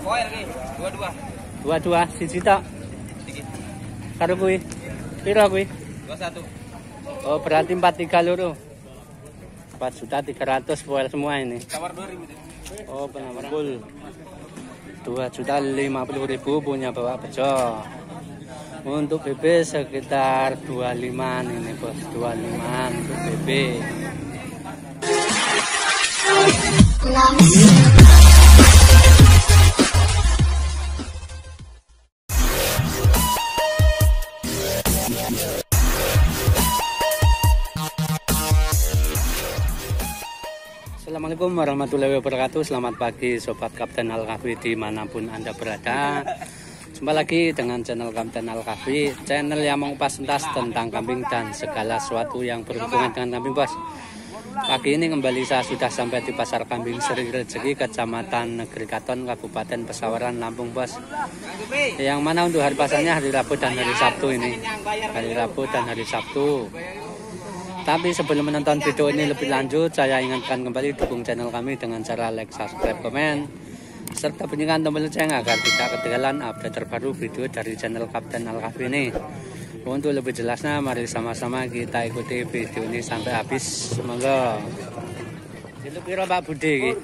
Poel ki, dua-dua. Dua-dua siji tok. Iki, Karo kuwi. Piro kuwi? dua satu. Oh, berarti 43 loro. 4 juta 300 poel semua ini. Tawar dua. Oh, penawaran full. 2 juta 50 ribu punya Bapak Bejo. Untuk BB sekitar 25 ini bos, 25 untuk BB. Assalamualaikum warahmatullahi wabarakatuh. Selamat pagi Sobat Kapten Al Kahfi di mana pun Anda berada. Jumpa lagi dengan channel Kapten Al Kahfi Channel yang mengupas tuntas tentang kambing dan segala sesuatu yang berhubungan dengan kambing bos. Pagi ini kembali saya sudah sampai di Pasar Kambing Seri Rezeki Kecamatan Negeri Katon Kabupaten Pesawaran Lampung bos. Yang mana untuk hari pasarnya hari Rabu dan hari Sabtu ini. Hari Rabu dan hari Sabtu tapi sebelum menonton video ini lebih lanjut, saya ingatkan kembali dukung channel kami dengan cara like, subscribe, komen, serta bunyikan tombol lonceng agar tidak ketinggalan update terbaru video dari channel Kapten Al Kahfi ini. Untuk lebih jelasnya, mari sama-sama kita ikuti video ini sampai habis. Semoga. Itu piro Pak Budi?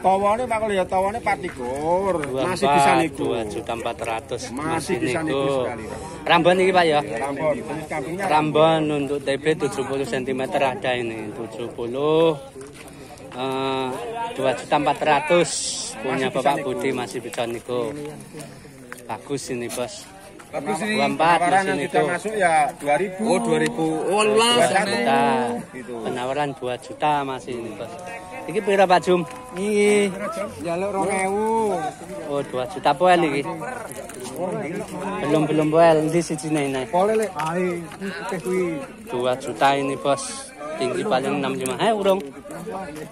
Tawane Pak ya tawane 24. Masih bisa niku. 2 juta 400 Masih bisa niku sekali. Rambon ini Pak ya? Rambon, Rambon untuk TB 70 cm ada ini 70 eh, 2 juta 400 punya bisa Bapak. Budi masih bisa niku bagus ini bos Bagus ini. 24 Penawaran masih yang kita masuk ya 2000. Oh, 2000. Oh, satu. juta Gitu. penawaran 2 juta masih ini bos ini pira Pak Jum Iki jaluk 2000. oh 2 juta poel iki belum belum poel di siji ini Pole lek. Ai, kuwi. 2 juta ini bos tinggi paling 65 eh urung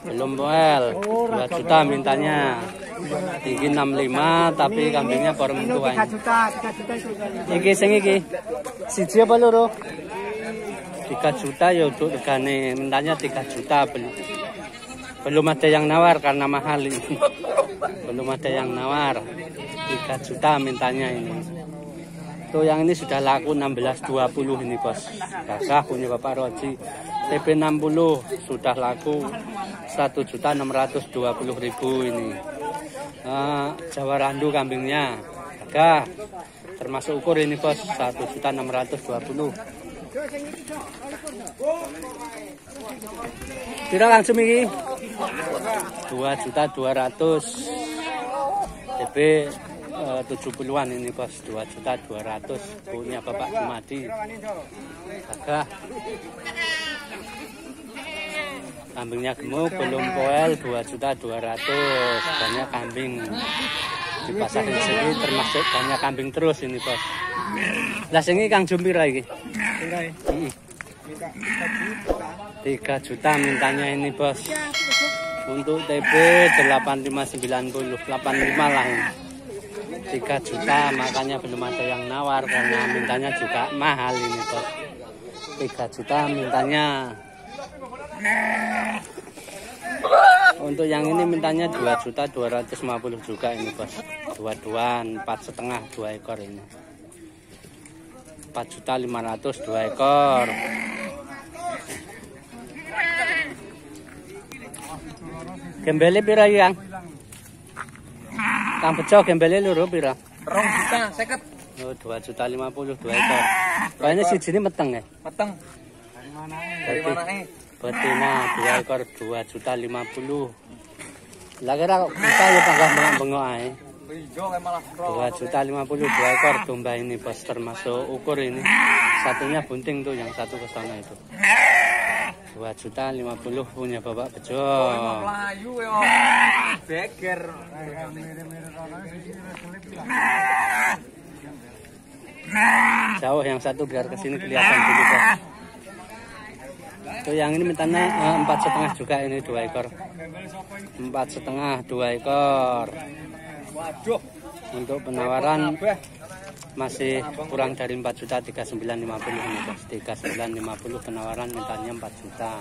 belum poel 2 juta mintanya tinggi 65 tapi kambingnya baru tua ini juta, 3 juta itu. iki sing iki siji apa loro 3 juta ya untuk regane mintanya 3 juta belum belum ada yang nawar karena mahal ini belum ada yang nawar 3 juta mintanya ini Tuh yang ini sudah laku 1620 ini bos. Gagah punya Bapak Roji. TP 60 sudah laku 1.620.000 ini. Eh, Jawa Randu kambingnya. Gagah. Termasuk ukur ini bos 1.620. Kira langsung ini 2 juta 200 TP eh, 70-an ini bos 2 juta 200 punya Bapak Jumadi agak kambingnya gemuk belum poel 2 juta 200 banyak kambing. Di pasar sini termasuk banyak kambing terus ini bos lah sini Kang Jumpira lagi. 3 juta mintanya ini bos. Untuk TP 8590 85 lah. Ini 3 juta makanya belum ada yang nawar karena mintanya juga mahal ini bos. 3 juta mintanya untuk yang ini mintanya 2 juta 250 juga ini bos dua-duaan empat setengah dua ekor ini 4 juta 500 dua ekor Gembele pira iki, Kang? Bejo gembele loro pira? Rong juta, seket. Oh, 2 juta 50 dua ekor. Kayaknya si sini meteng ya. Mateng. Dari mana eh? Betina dua ekor 2 juta 50. Lah kira kok bisa ya Pak bengok bengok malah 2 juta 50 dua ekor domba ini bos termasuk ukur ini. Satunya bunting tuh yang satu ke sana itu. 2 juta 50 punya Bapak Bejo. Beger. Jauh yang satu biar ke sini kelihatan dulu. Tuh yang ini mintanya eh, empat setengah juga ini dua ekor. Empat setengah dua ekor. Waduh. Untuk penawaran masih kurang dari 4 juta 3950 ini bos. 3950 penawaran mintanya 4 juta.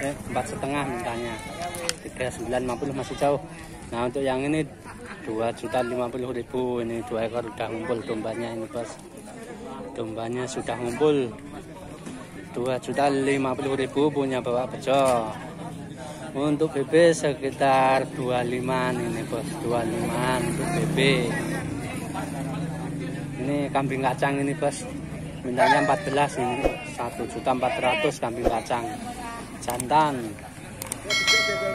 Eh, empat setengah mintanya. Tiga sembilan lima puluh masih jauh. Nah untuk yang ini dua juta lima puluh ribu. Ini dua ekor udah ngumpul dombanya ini bos. Dombanya sudah ngumpul dua juta lima puluh ribu punya bapak bejo. Untuk BB sekitar 25 ini bos. 25 untuk BB ini kambing kacang ini bos. Mintanya 14 ini. 1 juta 400 kambing kacang. Jantan.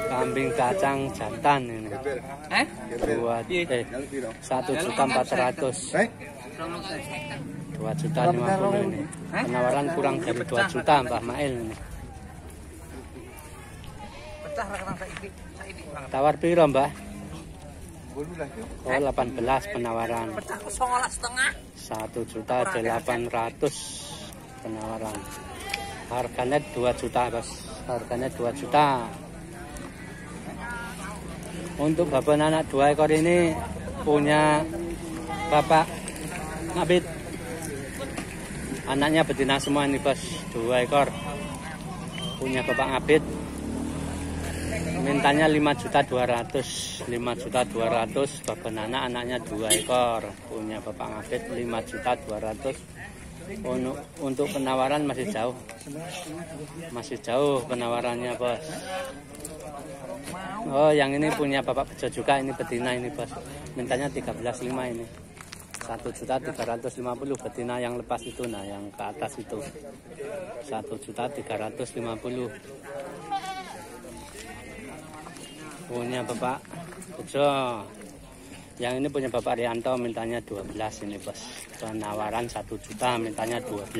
Kambing kacang jantan ini. Eh? dua eh satu juta empat ratus dua juta lima puluh ini. Penawaran kurang dari dua juta Mbah Mail ini. Tawar piro Mbah oh 18 penawaran. Pecah ku 19 setengah. satu juta delapan ratus penawaran. Harganya dua juta bos. Harganya dua juta. Untuk bapak anak dua ekor ini punya bapak ngabit anaknya betina semua ini bos. Dua ekor. Punya bapak ngabit mintanya 5 juta 200 5 juta 200 bapak anak anaknya dua ekor. Punya bapak ngabit 5 juta 200 untuk, untuk penawaran masih jauh. Masih jauh penawarannya bos. Oh yang ini punya bapak bejo juga ini betina ini bos. Mintanya 13,5 ini satu juta tiga ratus lima puluh betina yang lepas itu nah yang ke atas itu. Satu juta tiga ratus lima puluh. Punya bapak bejo yang ini punya bapak Rianto mintanya 12 ini bos. Penawaran satu juta mintanya 12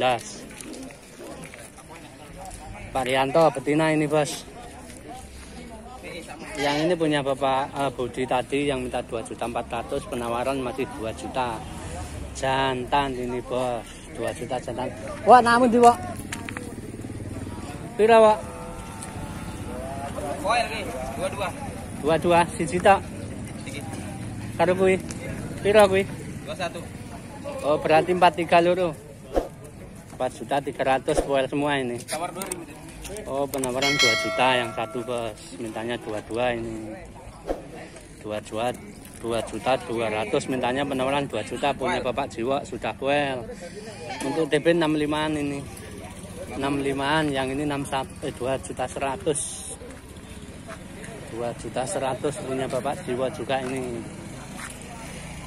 Pak Rianto betina ini bos. Yang ini punya Bapak eh, Budi tadi yang minta 2 juta 400 penawaran masih 2 juta jantan ini bos. 2 juta jantan. Wah namun di wak. Pira wak? Koel ki, dua-dua. dua dua si juta karo kuwi. Pira kuwi? 21. oh berarti 43 loro. 4 juta 300 poel semua ini. Tawar 2000. Oh penawaran 2 juta yang satu bos. Mintanya dua-dua ini. 2 juta 2 juta 200 mintanya penawaran 2 juta punya bapak jiwa sudah well. Untuk DP 65an ini. 65an yang ini 61 eh, 2 juta 100 2 juta 100 punya bapak jiwa juga ini.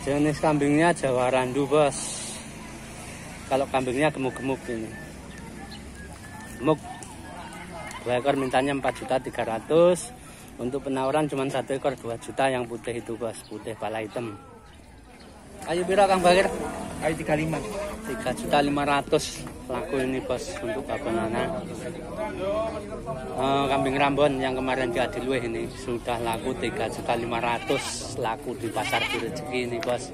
Jenis kambingnya Jawa Randu bos. Kalau kambingnya gemuk-gemuk ini. Gemuk. Dua ekor mintanya 4 juta 300 untuk penawaran cuma satu ekor 2 juta yang putih itu bos putih pala hitam. Ayo pira Kang Bakir? Ayo 35. 3 juta 500 laku ini bos untuk bapak nana Eh, kambing rambon yang kemarin di ini sudah laku 3 juta 500 laku di pasar Rezeki ini bos.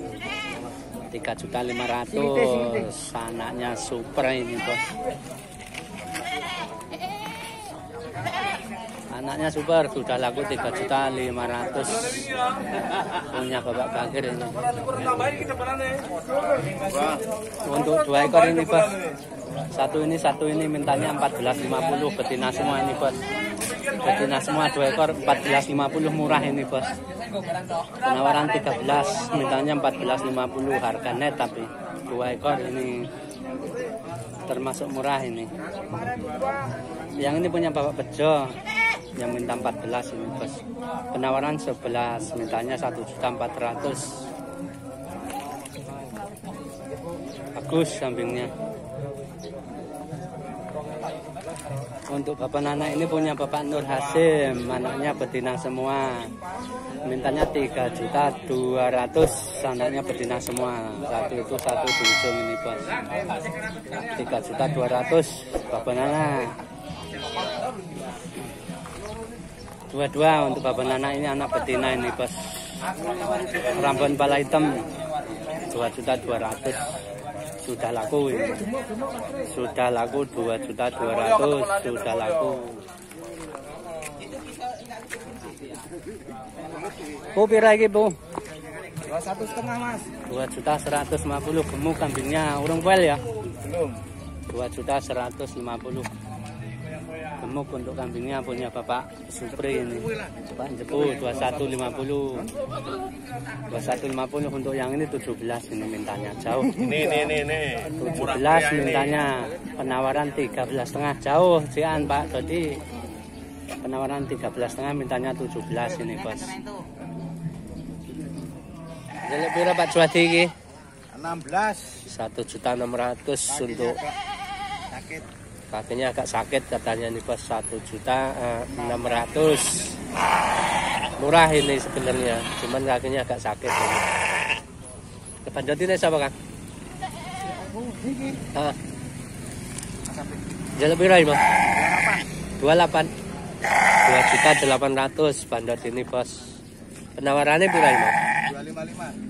3 juta 500 anaknya super ini bos Anaknya super sudah laku 3 juta 500 punya Bapak Bakir ini. Untuk dua ekor ini bos. Satu ini satu ini mintanya 14.50 betina semua ini bos. Betina semua dua ekor 14.50 murah ini bos. Penawaran 13 mintanya 14.50 harga net tapi dua ekor ini termasuk murah ini. Yang ini punya Bapak Bejo yang minta 14 ini bos. Penawaran 11 mintanya 1 juta 400 bagus sampingnya. Untuk bapak Nana ini punya bapak Nur Hasim anaknya betina semua. Mintanya 3 juta 200 anaknya betina semua. Satu itu satu di ujung ini bos. 3 juta 200 bapak Nana dua-dua untuk bapak Nana ini anak betina ini bos. Rambon pala hitam. 2 juta 200 sudah laku ini. Sudah laku 2 juta 200 sudah laku. Bu pira iki Bu? Dua satu setengah mas. 2 juta 150 gemuk kambingnya. Urung wel ya? Belum. 2 juta 150 gemuk untuk kambingnya punya Bapak Supri ini. Pak Jepu 2150. 2150 untuk yang ini 17 ini mintanya jauh. Nih nih nih. 17 mintanya penawaran 13 setengah jauh sian Pak jadi penawaran 13 setengah mintanya 17 ini bos jadi pira Pak Juwadi ini 16. 1 juta 600 untuk Sakit. Kakinya agak sakit katanya nih bos 1 juta eh, 600 murah ini sebenarnya cuman kakinya agak sakit ini. kepanjat ini siapa Kang? Ah. Jalan pira ini, Bang? 28. 2 juta 800 bandot ini, Bos. Penawarannya pira ini, Bang?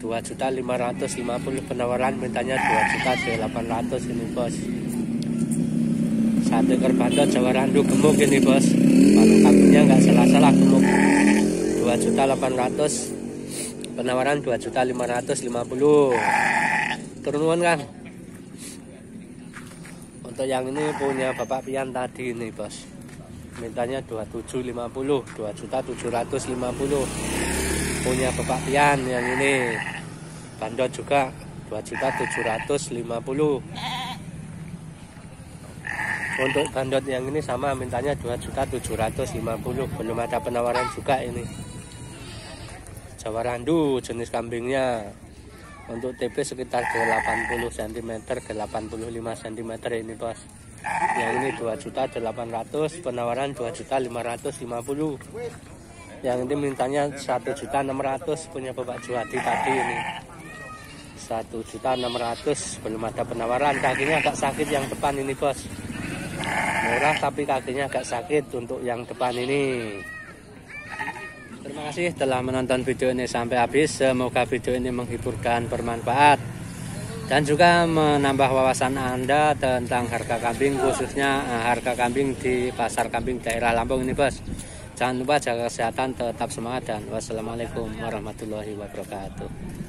255. 2 juta 550 penawaran mintanya 2 juta 800 ini, Bos. Satu bandot Jawa Randu gemuk ini, Bos. Kalau kakinya nggak salah-salah gemuk. 2 juta 800 penawaran 2 juta 550 turunan Kang. Untuk yang ini punya Bapak Pian tadi ini bos. Mintanya 2750 2 juta 750 punya Bapak Pian yang ini. Bandot juga 2 juta 750 untuk bandot yang ini sama mintanya 2 juta 750 belum ada penawaran juga ini. Jawa Randu jenis kambingnya. Untuk TP sekitar 80 cm 85 cm ini bos. Yang ini 2 juta 800 penawaran 2 juta 550 yang ini mintanya 1 juta 600 punya Bapak Juwadi tadi ini. 1 juta 600 belum ada penawaran. Kakinya agak sakit yang depan ini bos murah tapi kakinya agak sakit untuk yang depan ini Terima kasih telah menonton video ini sampai habis. Semoga video ini menghibur dan bermanfaat. Dan juga menambah wawasan Anda tentang harga kambing, khususnya eh, harga kambing di pasar kambing daerah Lampung ini, Bos. Jangan lupa jaga kesehatan, tetap semangat, dan wassalamualaikum warahmatullahi wabarakatuh.